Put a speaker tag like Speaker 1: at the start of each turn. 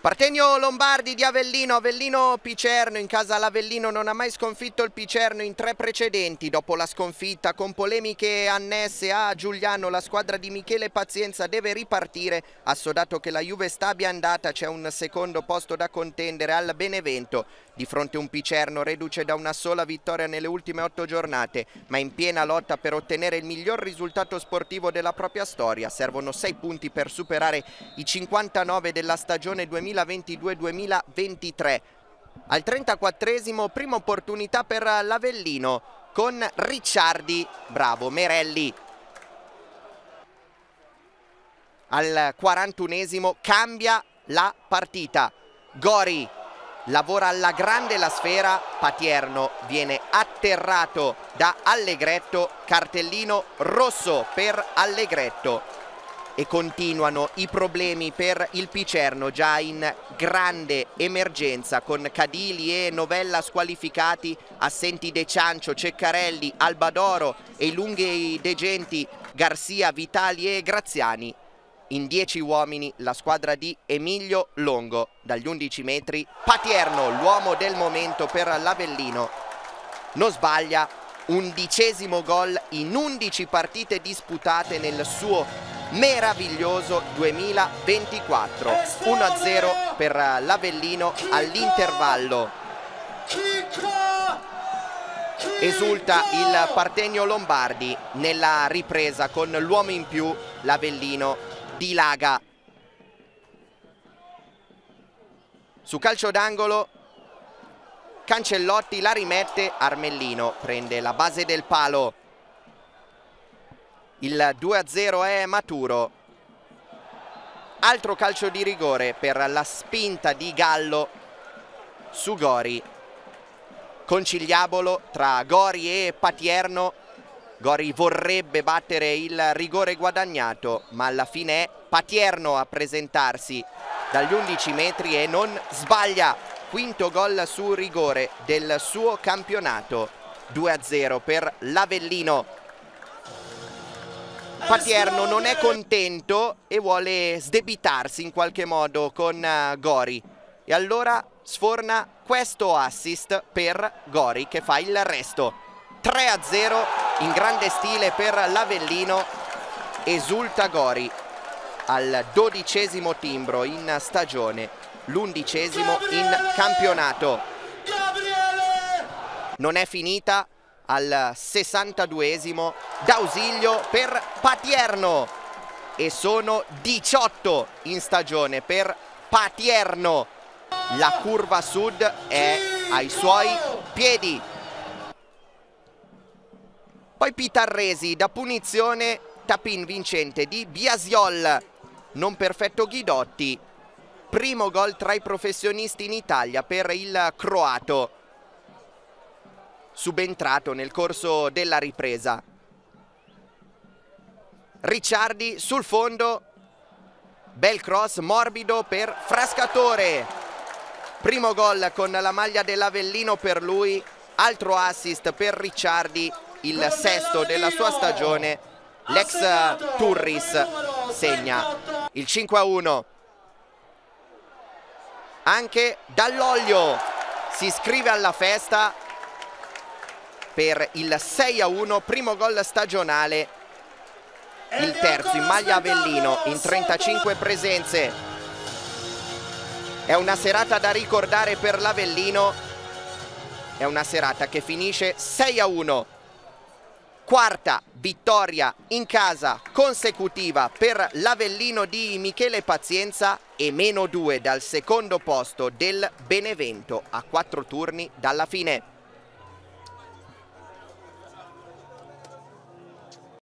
Speaker 1: Partenio Lombardi di Avellino, Avellino Picerno, in casa l'Avellino non ha mai sconfitto il Picerno in tre precedenti, dopo la sconfitta con polemiche annesse a Giuliano la squadra di Michele Pazienza deve ripartire, assodato che la Juve sta andata c'è un secondo posto da contendere al Benevento, di fronte a un Picerno reduce da una sola vittoria nelle ultime otto giornate, ma in piena lotta per ottenere il miglior risultato sportivo della propria storia, servono sei punti per superare i 59 della stagione 2020 2022-2023. Al 34esimo prima opportunità per l'Avellino con Ricciardi, bravo Merelli. Al 41esimo cambia la partita. Gori lavora alla grande la sfera, Patierno viene atterrato da Allegretto, cartellino rosso per Allegretto e continuano i problemi per il Picerno già in grande emergenza con Cadili e Novella squalificati, assenti De Ciancio, Ceccarelli, Albadoro e i lunghi degenti Garcia, Vitali e Graziani. In 10 uomini la squadra di Emilio Longo dagli 11 metri. Patierno, l'uomo del momento per l'Avellino, non sbaglia, undicesimo gol in 11 partite disputate nel suo meraviglioso 2024 1-0 per l'Avellino all'intervallo. Esulta il Partenio Lombardi nella ripresa con l'uomo in più l'Avellino dilaga su calcio d'angolo Cancellotti la rimette Armellino prende la base del palo il 2-0 è maturo. Altro calcio di rigore per la spinta di Gallo su Gori. Conciliabolo tra Gori e Patierno. Gori vorrebbe battere il rigore guadagnato, ma alla fine è Patierno a presentarsi dagli 11 metri e non sbaglia. Quinto gol su rigore del suo campionato. 2-0 per l'Avellino. Patierno non è contento e vuole sdebitarsi in qualche modo con uh, Gori. E allora sforna questo assist per Gori che fa il resto. 3 a 0 in grande stile per l'Avellino. Esulta Gori al dodicesimo timbro in stagione l'undicesimo in campionato. Non è finita al 62esimo d'ausilio per Patierno. E sono 18 in stagione per Patierno. La curva sud è ai suoi piedi. Poi Pitarresi da punizione tapin vincente di Biasiol. Non perfetto Ghidotti. Primo gol tra i professionisti in Italia per il croato subentrato nel corso della ripresa. Ricciardi sul fondo, bel cross morbido per Frascatore. Primo gol con la maglia dell'Avellino per lui, altro assist per Ricciardi, il sesto della sua stagione. L'ex Turris segna il 5-1. Anche Dall'Olio si iscrive alla festa per il 6 a 1, primo gol stagionale, il terzo in maglia Avellino in 35 presenze. È una serata da ricordare per l'Avellino, è una serata che finisce 6 a 1. Quarta vittoria in casa consecutiva per l'Avellino di Michele Pazienza e meno due dal secondo posto del Benevento a quattro turni dalla fine.